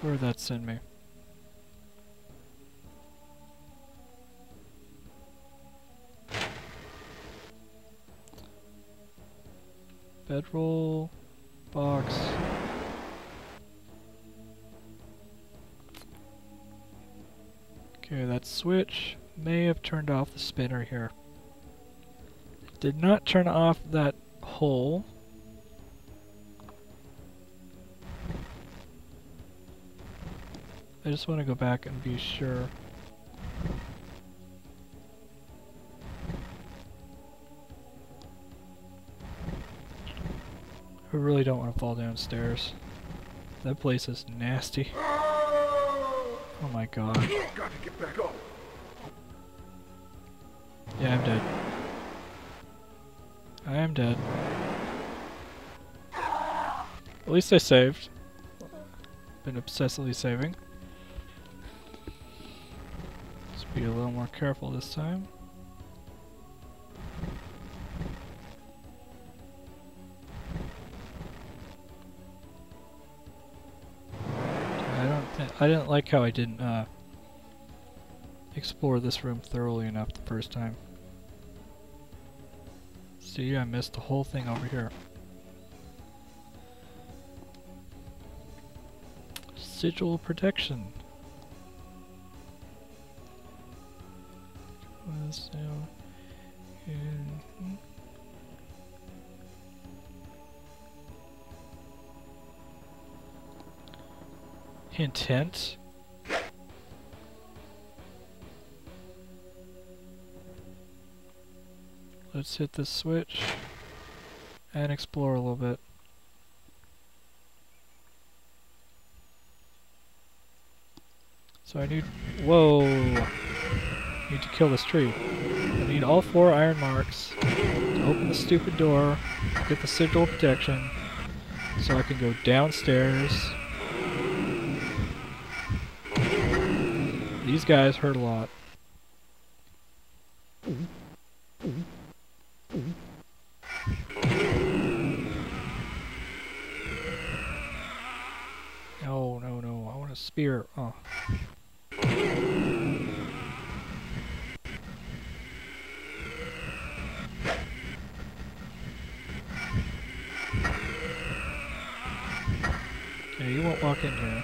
Where'd that send me? Bedroll, box. Okay, that switch may have turned off the spinner here. Did not turn off that hole. I just want to go back and be sure. I really don't want to fall downstairs. That place is nasty. Oh my god. Got to get back up. Yeah, I'm dead. I am dead. At least I saved. Been obsessively saving. Be a little more careful this time. I don't I didn't like how I didn't uh explore this room thoroughly enough the first time. See, I missed the whole thing over here. Sigil protection. Was now in- Hint, hint. Let's hit this switch and explore a little bit. So I need, whoa, need to kill this tree. I need all four iron marks to open the stupid door, get the sigil protection, so I can go downstairs. These guys hurt a lot. No, no, no. I want a spear. Oh. Okay, you won't walk in here.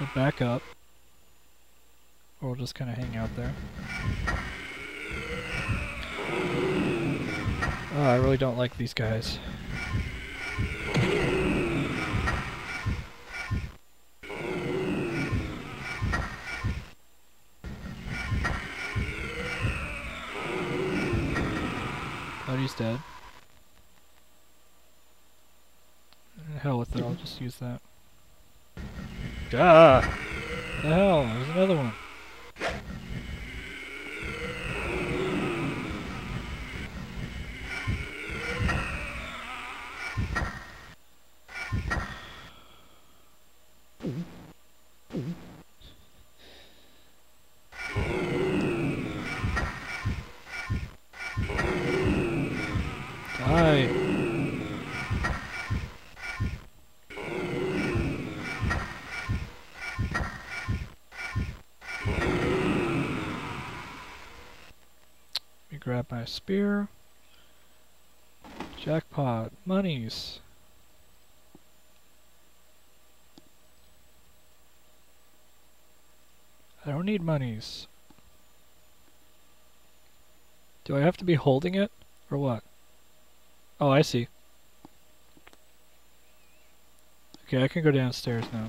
We'll back up. Or we'll just kind of hang out there. Oh, I really don't like these guys. Oh, he's dead. Hell with it, I'll just use that. Ah! The hell, there's another one. Grab my spear. Jackpot. Monies. I don't need monies. Do I have to be holding it? Or what? Oh, I see. Okay, I can go downstairs now.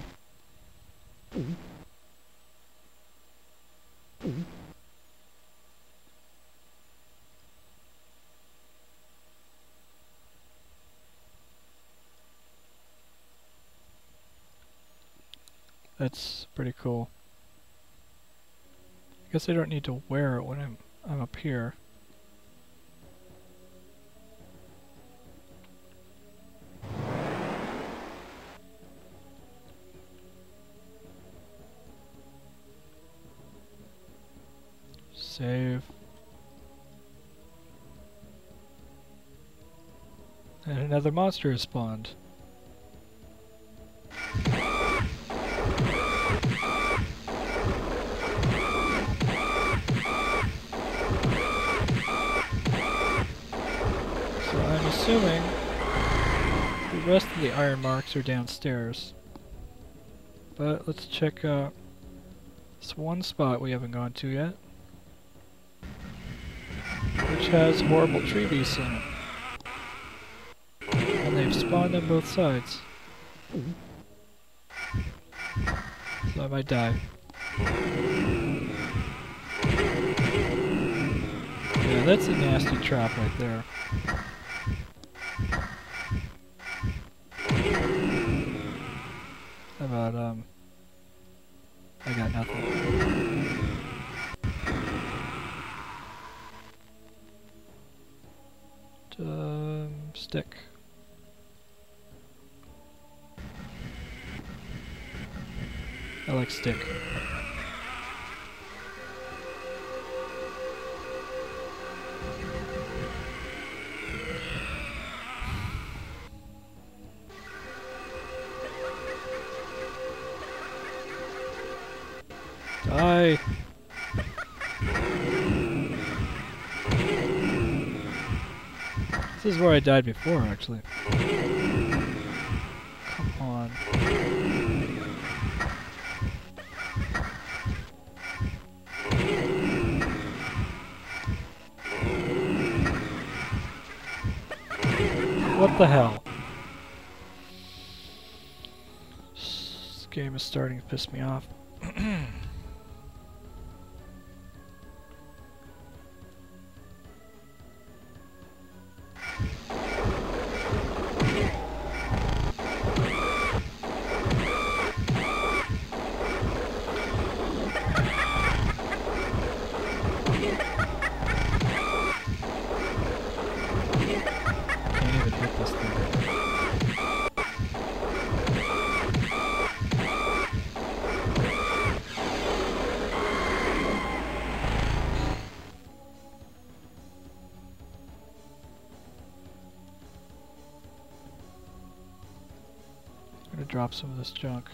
That's pretty cool. I guess I don't need to wear it when I'm I'm up here. Save. And another monster has spawned. Assuming the rest of the iron marks are downstairs. But let's check out this one spot we haven't gone to yet. Which has horrible tree beasts in it. And they've spawned on both sides. So I might die. Yeah, that's a nasty trap right there. About, um... I got nothing. Um, stick. I like stick. Die! This is where I died before, actually. Come on. What the hell? This game is starting to piss me off. Gonna drop some of this junk.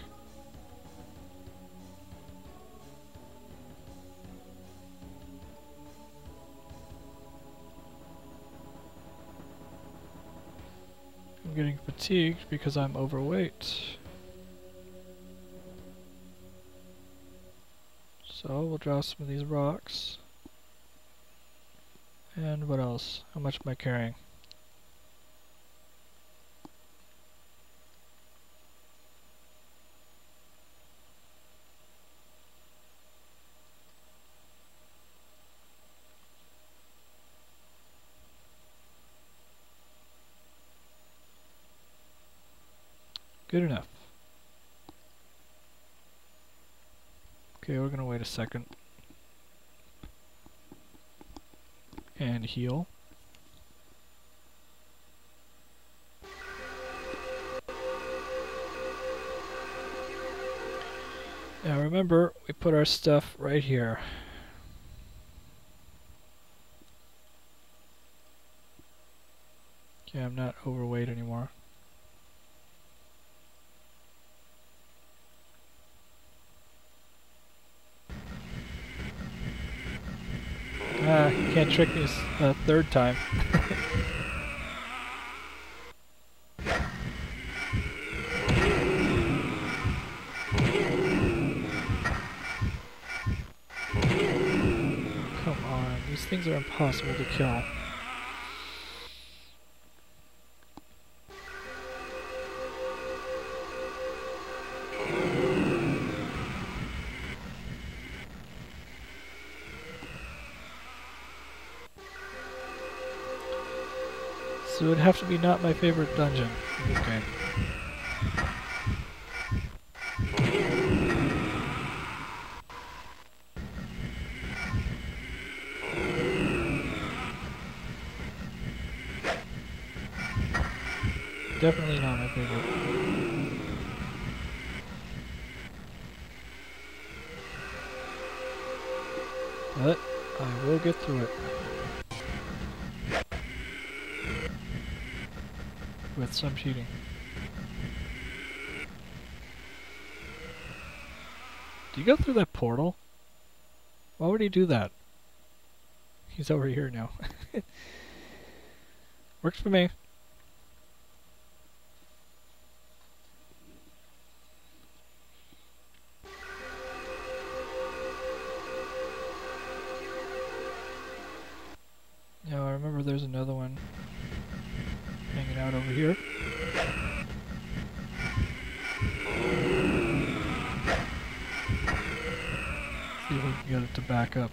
I'm getting fatigued because I'm overweight. So we'll drop some of these rocks. And what else? How much am I carrying? Good enough. Okay, we're gonna wait a second. And heal. Now remember, we put our stuff right here. Okay, I'm not overweight anymore. Ah, can't trick me a uh, third time. Come on, these things are impossible to kill. So it would have to be not my favorite dungeon in this game. Definitely not my favorite. But I will get through it. With some cheating. Do you go through that portal? Why would he do that? He's over here now. Works for me. Here. Can it to back up.